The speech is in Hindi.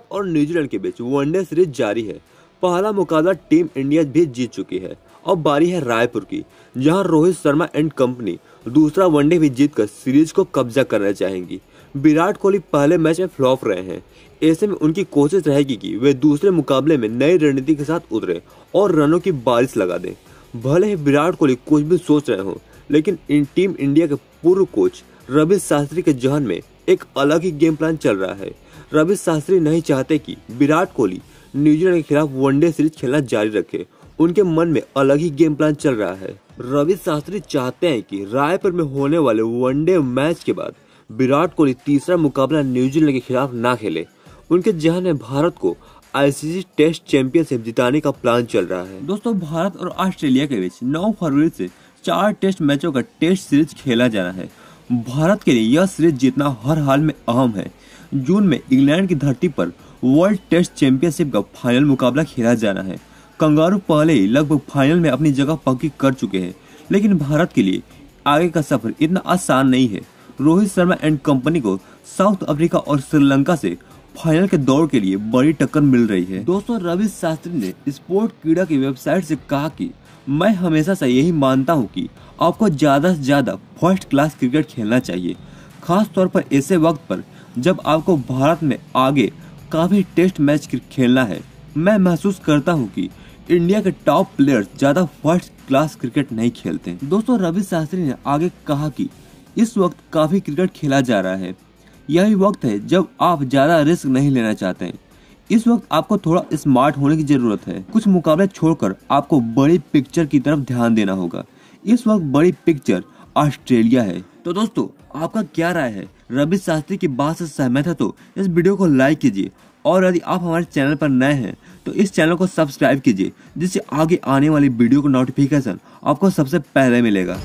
भारत और न्यूजीलैंड के बीच वनडे सीरीज़ जारी है। पहला मुकाबला टीम इंडिया भी जीत चुकी है अब बारी है रायपुर की, जहाँ रोहित शर्मा एंड कंपनी दूसरा वनडे भी जीतकर सीरीज़ को कब्जा करना चाहेंगी। विराट कोहली पहले मैच में फ्लॉप रहे हैं। ऐसे में उनकी कोशिश रहेगी कि वे दूसरे मुकाबले में नई रणनीति के साथ उतरे और रनों की बारिश लगा दें। भले ही विराट कोहली कुछ भी सोच रहे हों, लेकिन इन टीम इंडिया के पूर्व कोच रवि शास्त्री के जहन में एक अलग ही गेम प्लान चल रहा है। रवि शास्त्री नहीं चाहते कि विराट कोहली न्यूजीलैंड के खिलाफ वनडे सीरीज़ खेलना जारी रखे। उनके मन में अलग ही गेम प्लान चल रहा है। रवि शास्त्री चाहते हैं कि रायपुर में होने वाले वनडे मैच के बाद विराट कोहली तीसरा मुकाबला न्यूजीलैंड के खिलाफ ना खेले। उनके जहन में भारत को आईसीसी टेस्ट चैंपियनशिप जिताने का प्लान चल रहा है। दोस्तों, भारत और ऑस्ट्रेलिया के बीच 9 फरवरी से चार टेस्ट मैचों का टेस्ट सीरीज़ खेला जाना है। भारत के लिए यह सीरीज़ जीतना हर हाल में अहम है। जून में इंग्लैंड की धरती पर वर्ल्ड टेस्ट चैंपियनशिप का फाइनल मुकाबला खेला जाना है। कंगारू पहले ही लगभग फाइनल में अपनी जगह पक्की कर चुके हैं, लेकिन भारत के लिए आगे का सफ़र इतना आसान नहीं है। रोहित शर्मा एंड कंपनी को साउथ अफ्रीका और श्रीलंका से फाइनल के दौर के लिए बड़ी टक्कर मिल रही है। दोस्तों, रवि शास्त्री ने स्पोर्ट क्रीडा की वेबसाइट से कहा कि, मैं हमेशा से यही मानता हूँ कि आपको ज़्यादा से ज़्यादा फ़र्स्ट क्लास क्रिकेट खेलना चाहिए। खास तौर पर ऐसे वक्त पर जब आपको भारत में आगे काफ़ी टेस्ट मैच खेलना है, मैं महसूस करता हूँ कि इंडिया के टॉप प्लेयर्स ज़्यादा फ़र्स्ट क्लास क्रिकेट नहीं खेलते। दोस्तों, रवि शास्त्री ने आगे कहा कि इस वक्त काफ़ी क्रिकेट खेला जा रहा है। यही वक्त है जब आप ज़्यादा रिस्क नहीं लेना चाहते हैं। इस वक्त आपको थोड़ा स्मार्ट होने की ज़रूरत है। कुछ मुकाबले छोड़कर आपको बड़ी पिक्चर की तरफ़ ध्यान देना होगा। इस वक्त बड़ी पिक्चर ऑस्ट्रेलिया है। तो दोस्तों, आपका क्या राय है? रवि शास्त्री की बात से सहमत है तो इस वीडियो को लाइक कीजिए। और यदि आप हमारे चैनल पर नए हैं तो इस चैनल को सब्सक्राइब कीजिए, जिससे आगे आने वाली वीडियो का नोटिफिकेशन आपको सबसे पहले मिलेगा।